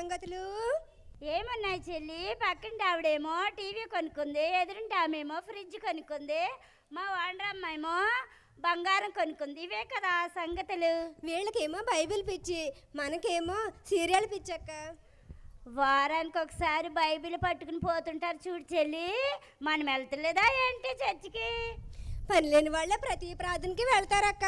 సంగతులు? ఏమన్నాయి చెల్లి? పక్కింటి ఆవిడేమో టీవీ కొనుక్కుంది ఎదురింటి ఆమెమో ఫ్రిడ్జ్ కొనుక్కుంది మా వాండ్రమ్మేమో బంగారం కొనుక్కుంది. ఇవే కదా సంగతులు. వీళ్ళకేమో బైబిల్ పిచ్చి మనకేమో సీరియల్ పిచ్చక్క. వారానికి ఒకసారి బైబిల్ పట్టుకుని పోతుంటారు చూడు చెల్లి మనం వెళ్తలేదా ఏంటి చర్చికి? పని లేని వాళ్ళే ప్రతి ప్రార్థనకి వెళ్తారక్క.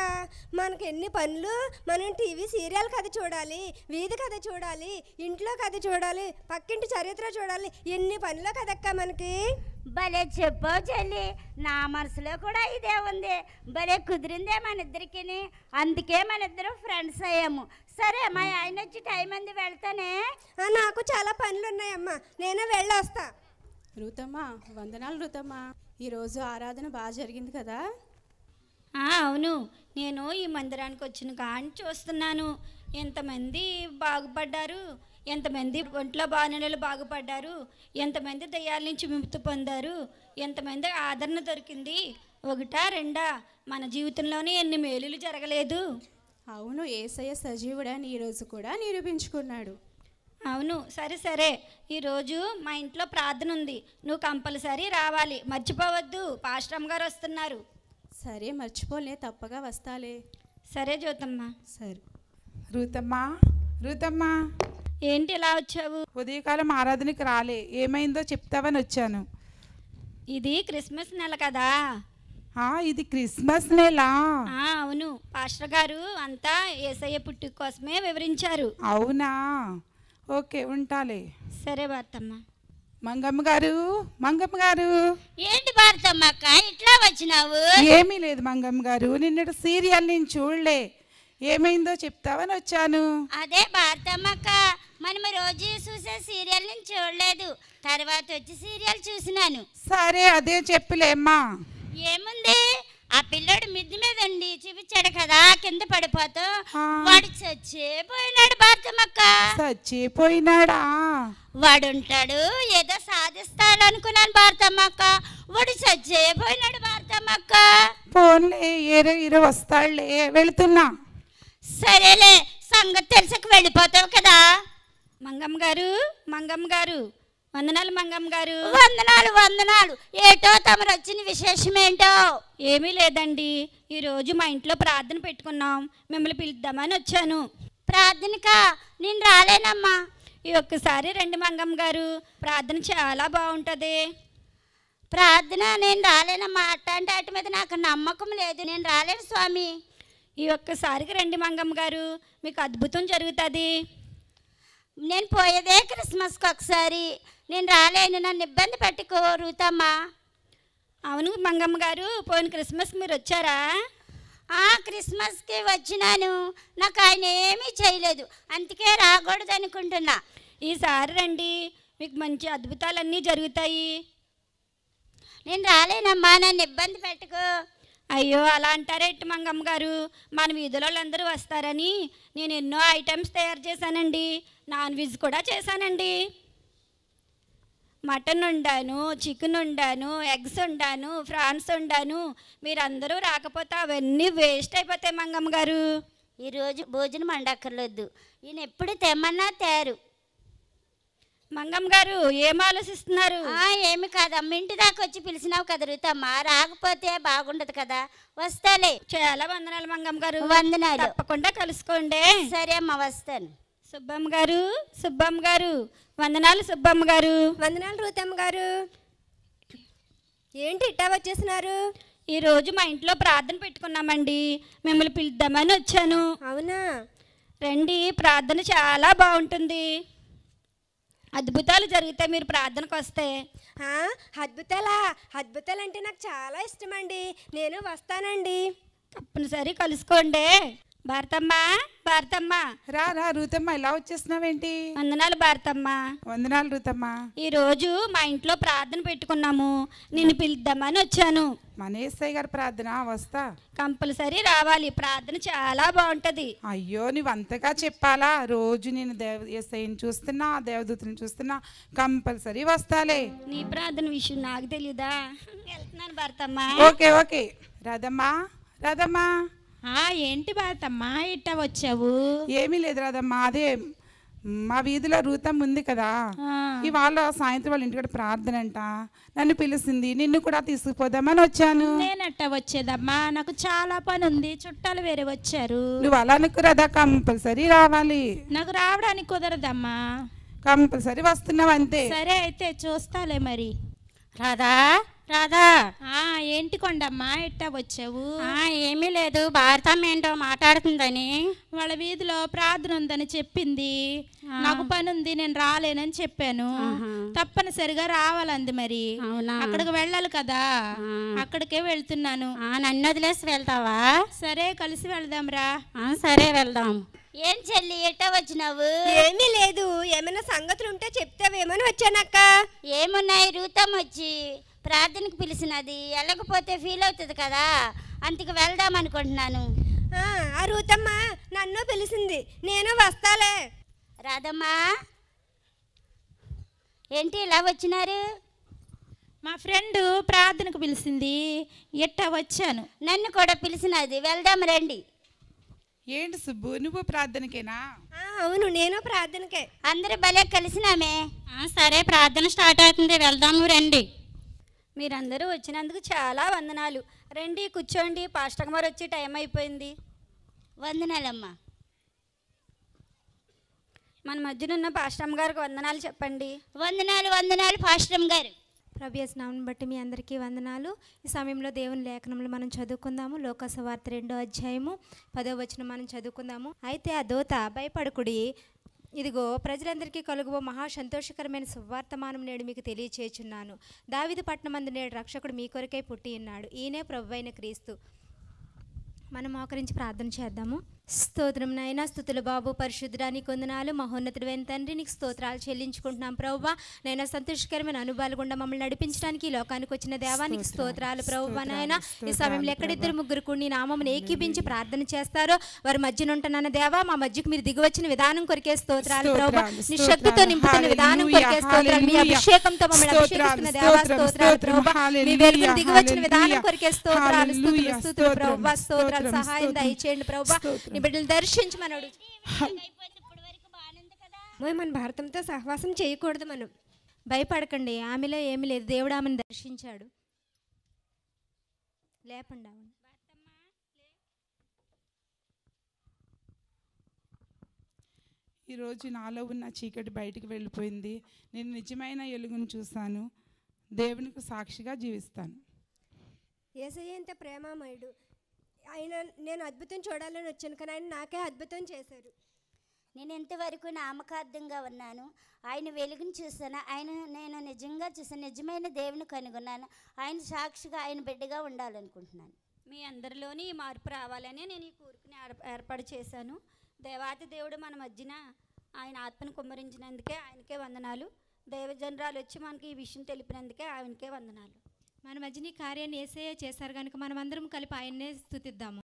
మనకి ఎన్ని పనులు మనం టీవీ సీరియల్ కథ చూడాలి వీధి కథ చూడాలి ఇంట్లో కథ చూడాలి పక్కింటి చరిత్ర చూడాలి ఎన్ని పనులు కదక్క మనకి? భలే చెప్పావు చెల్లి. నా మనసులో కూడా ఇదే ఉంది. భలే కుదిరిందే మన ఇద్దరికి అందుకే మన ఇద్దరం ఫ్రెండ్స్ అయ్యాము. సరే మా ఆయన వచ్చి టైం అంది వెళ్తానే. నాకు చాలా పనులు ఉన్నాయమ్మా నేను వెళ్ళొస్తా. రూతమ్మా వందనాలు రూతమ్మా ఈరోజు ఆరాధన బాగా జరిగింది కదా? ఆ, అవును. నేను ఈ మందిరానికి వచ్చిన కానీ చూస్తున్నాను ఎంతమంది బాగుపడ్డారు? ఎంతమంది ఒంట్లో బాణలు బాగుపడ్డారు? ఎంతమంది దయ్యాల నుంచి విముక్తి పొందారు? ఎంతమంది ఆదరణ దొరికింది? ఒకటా రెండా? మన జీవితంలోనే ఎన్ని మేలులు జరగలేదు. అవును ఏసయ్య సజీవుడని ఈరోజు కూడా నిరూపించుకున్నాడు. అవును సరే సరే. ఈరోజు మా ఇంట్లో ప్రార్థన ఉంది. నువ్వు కంపల్సరీ రావాలి. మర్చిపోవద్దు. పాస్టమ్ గారు వస్తున్నారు. సరే మర్చిపోలే. తప్పగా వస్తాలే. సరే జ్యోతమ్మ. సరే. రూతమ్మా రూతమ్మా. ఏంటి ఇలా వచ్చావు? ఉదయకాలం ఆరాధనకి రాలే. ఏమైందో చెప్తావని వచ్చాను. ఇది క్రిస్మస్ నెల కదా? ఆ, ఇది క్రిస్మస్ నెల. ఆ, అవును. పాస్టర్ గారు అంతా ఏసయ్య పుట్టుక కోసమే వివరించారు. అవునా? ఓకే ఉంటాలే. సరే భర్తమ్మ. మంగమ్మ గారు మంగమ్మ గారు. ఏంటి భారతమ్మక్క ఇట్లా వచ్చినావు? ఏమీ లేదు మంగమ్మ గారు నిన్నటి సీరియల్ నేను చూడలే. ఏమైందో చెప్తావని వచ్చాను. అదే భారతమ్మక్క మనం రోజు చూసే సీరియల్ నేను చూడలేదు. తర్వాత వచ్చి సీరియల్ చూసినాను. సరే అదే చెప్పులేమ్మా ఏముంది? ఆ పిల్లోడు మిద్ది మీద ఉండి చూపించాడు కదా కింద పడిపోతూ. వాడు చచ్చిపోయినాడు భారతమ్మక్క. చచ్చిపోయినాడా? వాడు ఉంటాడు ఏదో సాధిస్తాడు అనుకున్నాను భారతమ్మక్క. వాడు చచ్చిపోయినాడు భారతమ్మక్క. ఫోన్లే ఏరో ఈరో వస్తాడులే వెళుతున్నా. సరేలే సంగతి తెలిసక వెళ్ళిపోతావు కదా. మంగమ్మ గారు మంగమ్మ గారు. వందనాలు మంగమ్మ గారు. వందనాలు వందనాలు. ఏటో తమరు వచ్చిన విశేషం ఏంటో ఏమీ లేదండి. ఈరోజు మా ఇంట్లో ప్రార్థన పెట్టుకున్నాం. మిమ్మల్ని పిలుద్దామని వచ్చాను. ప్రార్థనకా? నేను రాలేనమ్మా. ఈ ఒక్కసారి రండి మంగమ్మ గారు. ప్రార్థన చాలా బాగుంటుంది. ప్రార్థన నేను రాలేనమ్మా. అట్లాంటి వాటి మీద నాకు నమ్మకం లేదు. నేను రాలేను స్వామి. ఈ ఒక్కసారికి రండి మంగమ్మ గారు. మీకు అద్భుతం జరుగుతుంది. నేను పోయేదే క్రిస్మస్కి ఒకసారి. నేను రాలేను నన్ను ఇబ్బంది పెట్టుకోరుతామ్మా అవును మంగమ్మ గారు పోయిన క్రిస్మస్ మీరు వచ్చారా? ఆ క్రిస్మస్కి వచ్చినాను. నాకు ఆయన ఏమీ చేయలేదు. అందుకే రాకూడదు అనుకుంటున్నా. ఈసారి రండి. మీకు మంచి అద్భుతాలన్నీ జరుగుతాయి. నేను రాలేనమ్మా నన్ను ఇబ్బంది పెట్టుకో. అయ్యో అలా అంటారేంటి మంగమ్మ గారు? మన వీధిలో వస్తారని నేను ఎన్నో ఐటమ్స్ తయారు చేశానండి. నాన్ వెజ్ కూడా చేశానండి. మటన్ వండాను చికెన్ వండాను ఎగ్స్ వండాను ఫ్రాన్స్ వండాను. మీరందరూ రాకపోతే అవన్నీ వేస్ట్ అయిపోతాయి మంగమ్మ గారు. ఈరోజు భోజనం వండక్కర్లేదు. ఈయన ఎప్పుడు తెమ్మన్నా తయారు మంగమ్మ గారు ఏం ఆలోచిస్తున్నారు? ఆ, ఏమి కాదమ్మ ఇంటి దాకా వచ్చి పిలిచినావు కదా రుతమ్మ. రాకపోతే బాగుండదు కదా. వస్తాలే. చాలా వందనాలు మంగమ్మ గారు. వందనాలు. తప్పకుండా కలుసుకోండి. సరే అమ్మ వస్తాను. సుబ్బమ్మ గారు సుబ్బమ్మ గారు. వందనాలు సుబ్బమ్మ గారు. వందనాలు రూతమ్మ గారు. ఏంటి ఇట్టా వచ్చేసినారు ఈరోజు మా ఇంట్లో ప్రార్థన పెట్టుకున్నామండి. మిమ్మల్ని పిలుద్దామని వచ్చాను. అవునా? రండి ప్రార్థన చాలా బాగుంటుంది. అద్భుతాలు జరుగుతాయి మీరు ప్రార్థనకు వస్తే అద్భుతాలా? అద్భుతాలు అంటే నాకు చాలా ఇష్టం అండి నేను వస్తానండి. తప్పనిసరి కలుసుకోండి. భారతమ్మ భారతమ్మ. రా రా రూతమ్మ ఇలా వచ్చేస్తున్నావేంటి? వందనాలు భారతమ్మ. వందనాలు రూతమ్మ. ఈరోజు మా ఇంట్లో ప్రార్థన పెట్టుకున్నాము. నిన్ను పిలుద్దామని వచ్చాను. మన ఏసయ్య గారి ప్రార్థన? వస్తా. కంపల్సరీ రావాలి. ప్రార్థన చాలా బాగుంటుంది. అయ్యో నువ్వు అంతగా చెప్పాలా? రోజు నేను దేవ చూస్తున్నా దేవదూతని చూస్తున్నా. కంపల్సరీ వస్తాలే. నీ ప్రార్థన విషయం నాకు తెలీదా? వెళ్తున్నాను భారతమ్మ. Okay okay. రాధమ్మా రాధమ్మా. ఆ ఏంటి బాతమ్మా ఇట్ట వచ్చావు? ఏమీ లేదు రాధమ్మా అదే మా వీధిలో రూతమ్మ ఉంది కదా. ఇవాళ సాయంత్రం వాళ్ళ ఇంటికాడ ప్రార్థన అంట నన్ను పిలిచింది నిన్ను కూడా తీసుకుపోదామని వచ్చాను. నేనట్ట వచ్చేదమ్మా నాకు చాలా పని ఉంది చుట్టాలు వేరే వచ్చారు. నువ్వు అలా అనుకురాదా కంపల్సరీ రావాలి. నాకు రావడానికి కుదరదమ్మా. కంపల్సరీ వస్తున్నావు అంతే. సరే అయితే చూస్తాలే మరి. రాధా రాధా ఆ ఏంటి కొండమ్మా ఎట్టా వచ్చావు? ఆ, ఏమీ లేదు భారతం ఏంటో మాట్లాడుతుందని. వాళ్ళ వీధిలో ప్రార్థన ఉందని చెప్పింది. నాకు పని ఉంది నేను రాలేనని చెప్పాను. తప్పనిసరిగా రావాలంది మరి. అవునా? అక్కడికి వెళ్ళాలి కదా. అక్కడికే వెళ్తున్నాను. ఆ, నన్ను వదిలేసి వెళ్తావా? సరే కలిసి వెళ్దాంరా ఆ, సరే వెళ్దాం. ఏం చెల్లి ఎట్టా వచ్చినావు? ఏమీ లేదు ఏమైనా సంగతులు ఉంటే చెప్తావేమని వచ్చానక్క. ఏమున్నాయి రూతం వచ్చి ప్రార్థనకు పిలిచినది. వెళ్ళకపోతే ఫీల్ అవుతుంది కదా. అందుకు వెళ్దాం అనుకుంటున్నాను. ఆ, ఆ రూతమ్మ నన్ను పిలిచింది. నేను వస్తాలే. రాదమ్మా ఏంటి ఇలా వచ్చినారు? మా ఫ్రెండ్ ప్రార్థనకు పిలిచింది. ఎట్టా వచ్చాను? నన్ను కూడా పిలిచినది. వెళ్దాం రండి. ఏంటి సుబ్బు? నువ్వు ప్రార్థనకేనా? ఆ, అవును నేను ప్రార్థనకే. అందరూ భలే కలిసినామే. ఆ, సరే ప్రార్థన స్టార్ట్ అవుతుంది. వెళ్దాము రండి. మీరందరూ వచ్చినందుకు చాలా వందనాలు. రండి కూర్చోండి. పాస్టర్ గారు వచ్చి టైం అయిపోయింది. వందనాలమ్మా. మన మధ్యన ఉన్న పాస్టమ్ గారికి వందనాలు చెప్పండి. వందనాలు వందనాలు పాశ్రం గారు ప్రభు స్నామం బట్టి మీ అందరికీ వందనాలు. ఈ సమయంలో దేవుని లేఖనంలో మనం చదువుకుందాము. లోకసవార్త రెండో అధ్యాయము పదో వచనం మనం చదువుకుందాము. అయితే ఆ దోత భయపడకుడి ఇదిగో ప్రజలందరికీ కలుగుబో మహా సంతోషకరమైన సువార్తమానం నేడు మీకు తెలియచేచున్నాను దావిది పట్టణమందు నేడు రక్షకుడు మీ కొరకై పుట్టి ఉన్నాడు. ఈయనే ప్రభు అయిన క్రీస్తు. మనం మోకరించి ప్రార్థన చేద్దాము. స్తోత్రం నాయన స్థుతులు బాబు పరిశుద్ధుడాని కొందనాలు మహోన్నతుడైన తండ్రి నీకు స్తోత్రాలు చెల్లించుకుంటున్నాం ప్రవ్వా. నైనా సంతోషకరమైన అనుభవాలు గుండా మమ్మల్ని నడిపించడానికి ఈ లోకానికి వచ్చిన దేవానికి స్తోత్రాలు ప్రవ్వా నాయన. ఈ సమయంలో ఎక్కడిద్దరు ముగ్గురు కూడి నీ నామమును ఏకీపించి ప్రార్థన చేస్తారో వారి మధ్యన ఉంటున్నాను దేవా మా మధ్యకు మీరు దిగివచ్చిన విధానం కొరికే స్తోత్రాలు ప్రవ్వా. నీ శక్తితో నింపుతున్న విధానం కొరికే స్తోత్రాలు మీ అభిషేకంతో మమ్మల్ని అభిషేకిస్తున్న దేవా స్తోత్రాలు మీ వెలుగును దిగివచ్చిన విధానం కొరికే స్తోత్రాలు ప్రభా స్తోత్రాలు సహాయం దయచేయండి ప్రభా నీ బిడ్డలు దర్శించమని ఓయ్ మన భారతంతో సహవాసం చేయకూడదు మనం. భయపడకండి ఆమెలో ఏమీ లేదు. దేవుడు ఆమెను దర్శించాడు. లేపండి ఈరోజు నాలో ఉన్న చీకటి బయటికి వెళ్ళిపోయింది. నేను నిజమైన ఎలుగును చూశాను. దేవునికి సాక్షిగా జీవిస్తాను. ఏసయ్య ఎంత ప్రేమామయుడు. ఆయన నేను అద్భుతం చూడాలని వచ్చాను కానీ ఆయన నాకే అద్భుతం చేశారు. నేను ఇంతవరకు నామకార్థంగా ఉన్నాను ఆయన వెలుగును చూసాను ఆయన నేను నిజంగా చూసాను నిజమైన దేవుని కనుగొన్నాను ఆయన సాక్షిగా ఆయన బిడ్డగా ఉండాలనుకుంటున్నాను. మీ అందరిలోని ఈ మార్పు రావాలని నేను ఈ కూరుకుని ఏర్ప- ఏర్పాటు చేశాను. దేవాతి దేవుడు మన మధ్యన ఆయన ఆత్మను కుమ్మరించినందుకే ఆయనకే వందనాలు. దేవజనరాలు వచ్చి మనకి ఈ విషయం తెలిపినందుకే ఆయనకే వందనాలు. మన మధ్య నీ కార్యాన్ని ఏసయ్య చేశారు కనుక మనం అందరం కలిపి ఆయన్నే స్థుతిద్దాము.